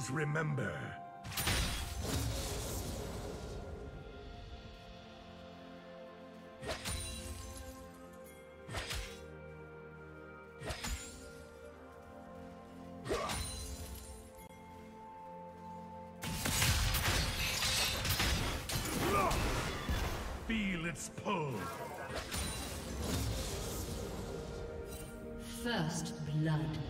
Isles remember. Feel its pull. First blood.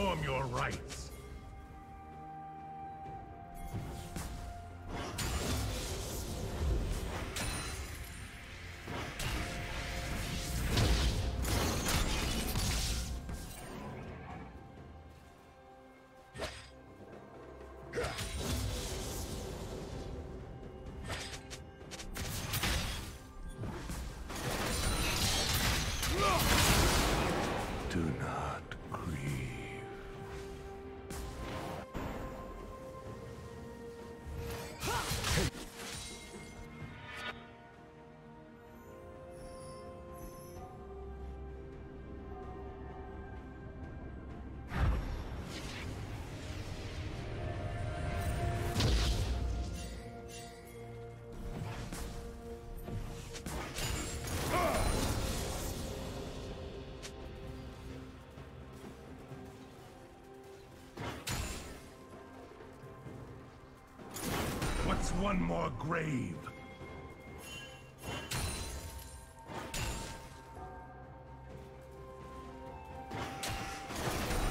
Perform your rites. One more grave?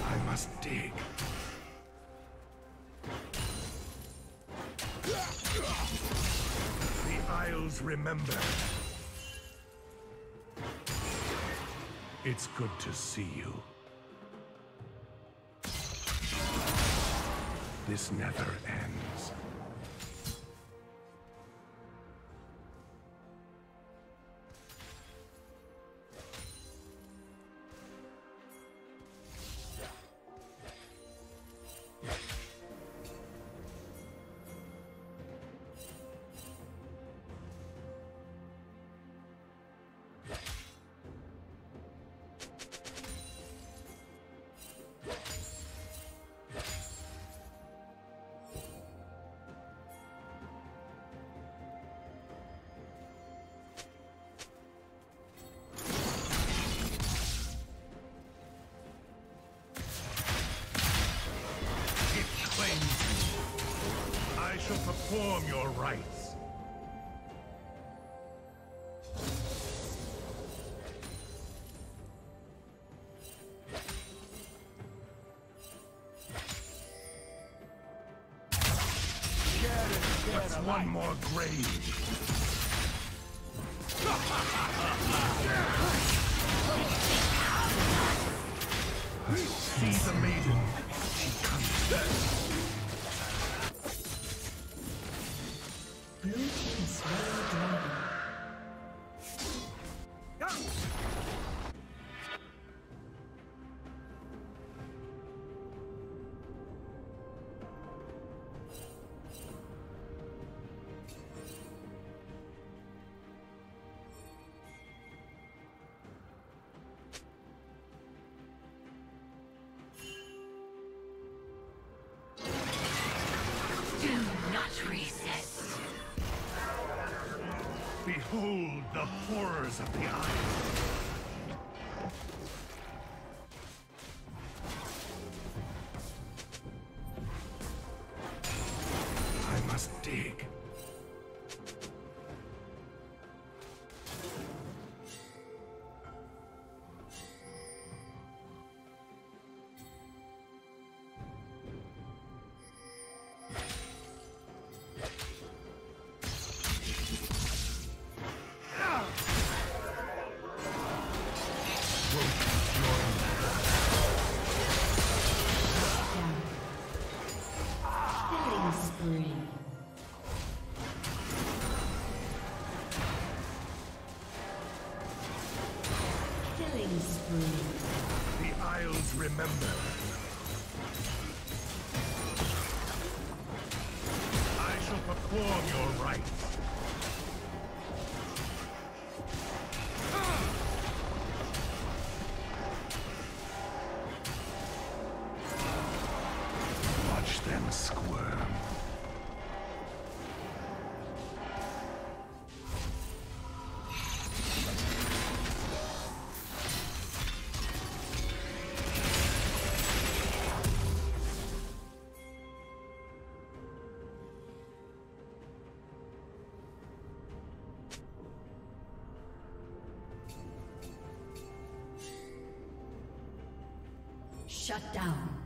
I must dig. The Isles remember. It's good to see you. This never ends. One more grave? Behold the horrors of the Isles. Killing spree. The Isles remember. Shut down.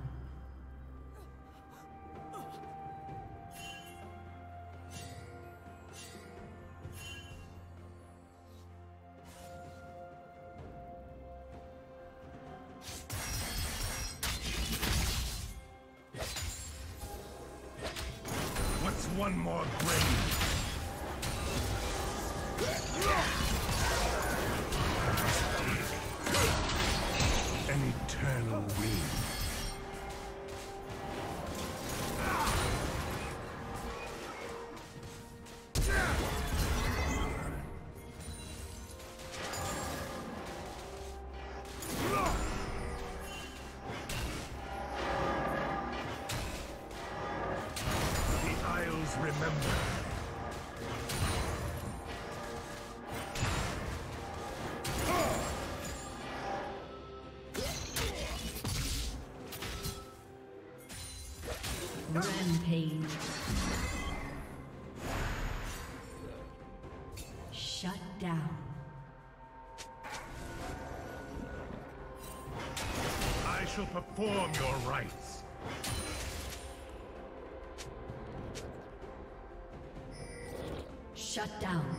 Rampage. Shut down. I shall perform your rites. Shut down.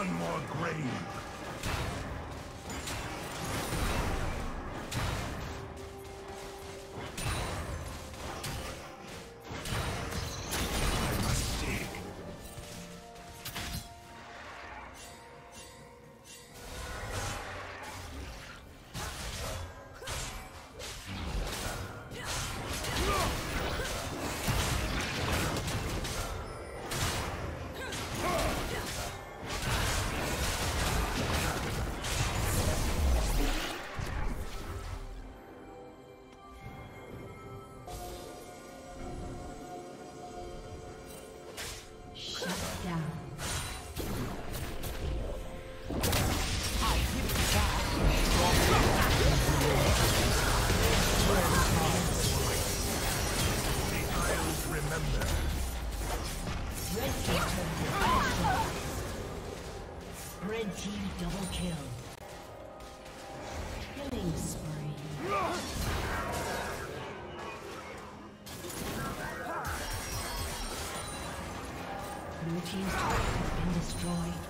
one more grave. remember. Red team turret. Red team double kill. Killing spree. Blue Team's turret has been destroyed.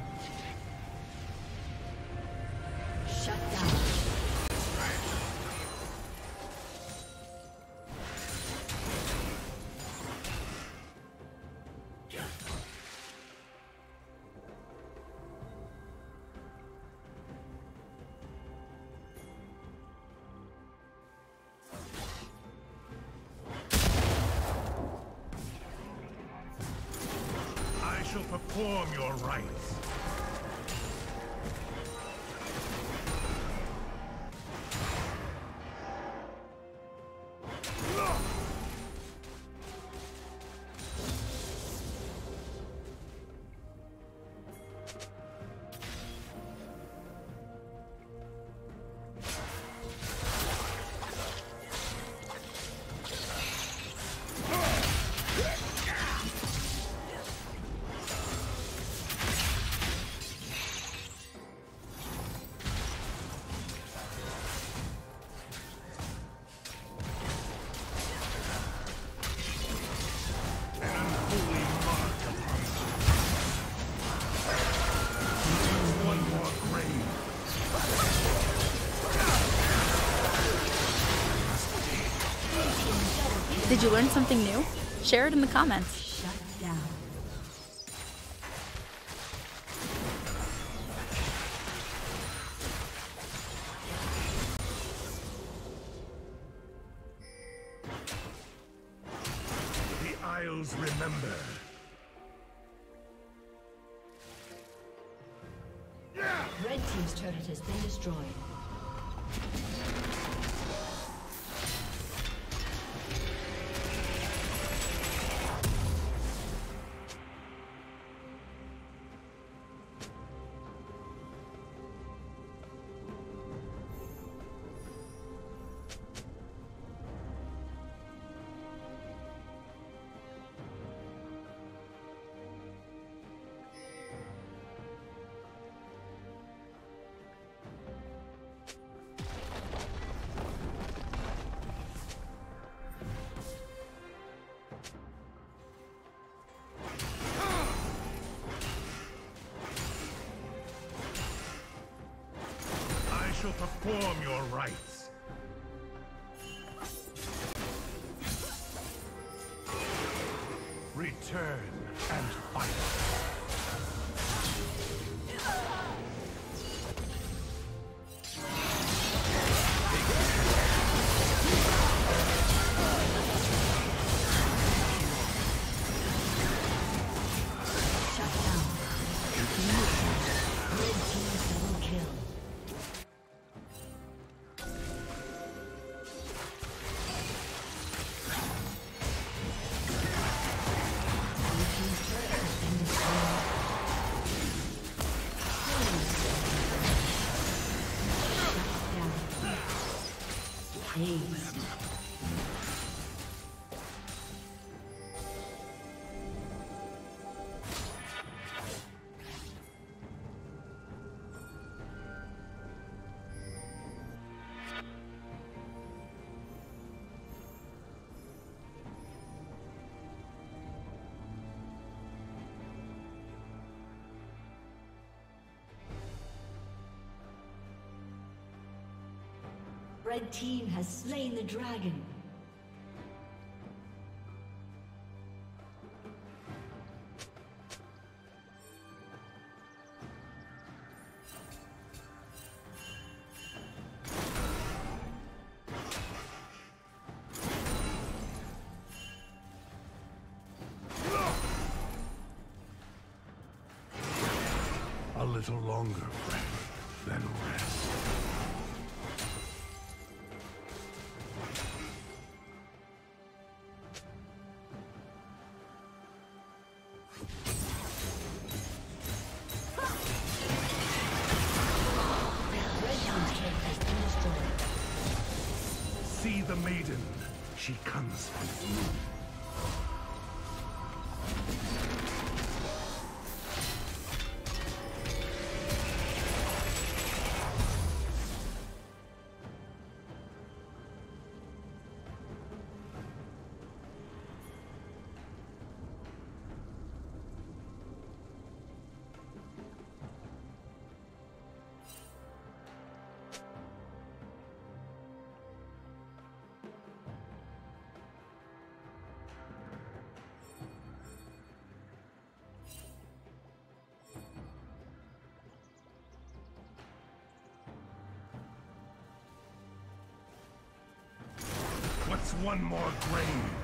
Did you learn something new? Share it in the comments. Shut down. The Isles remember. Red Team's turret has been destroyed. Perform your rites. Haze. Red team has slain the dragon. A little longer, friend, then rest. one more grain.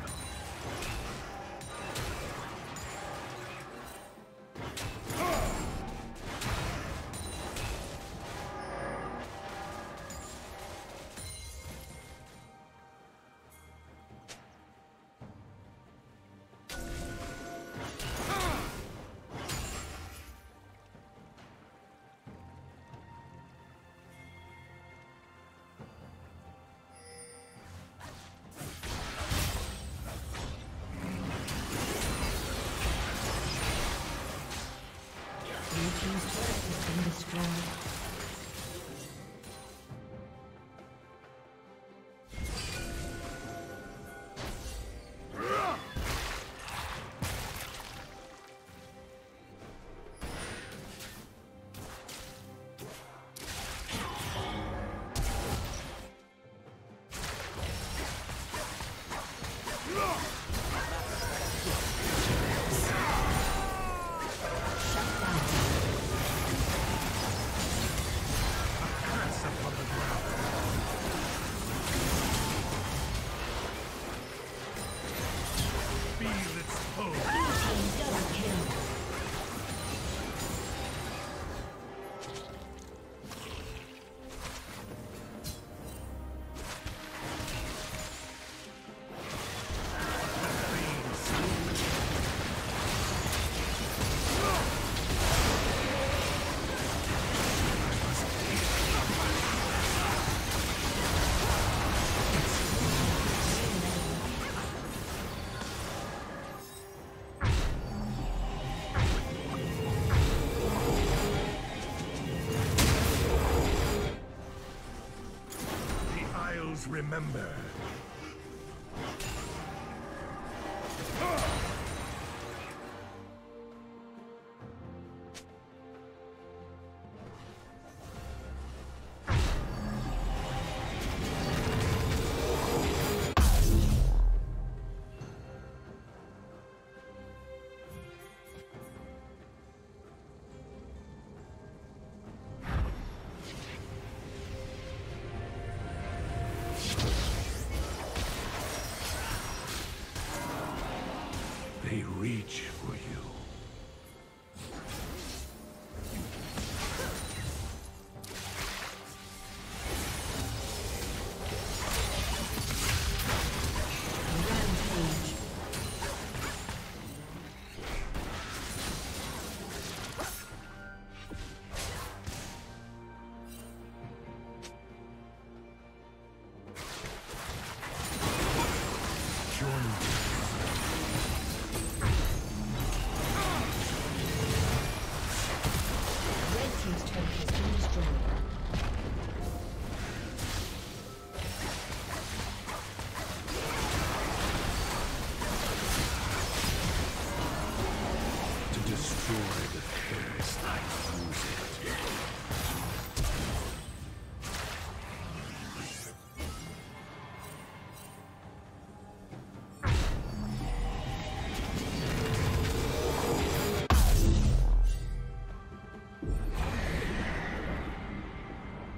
remember.